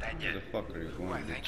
God, you... Who the fuck are you going Why.